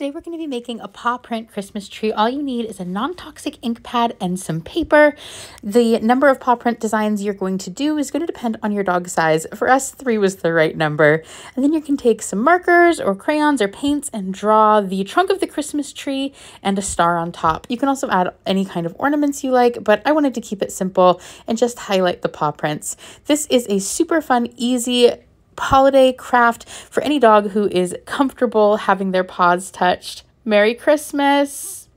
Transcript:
Today we're going to be making a paw print Christmas tree. All you need is a non-toxic ink pad and some paper. The number of paw print designs you're going to do is going to depend on your dog size. For us, three was the right number. And then you can take some markers or crayons or paints and draw the trunk of the Christmas tree and a star on top. You can also add any kind of ornaments you like, but I wanted to keep it simple and just highlight the paw prints. This is a super fun, easy, holiday craft for any dog who is comfortable having their paws touched. Merry Christmas!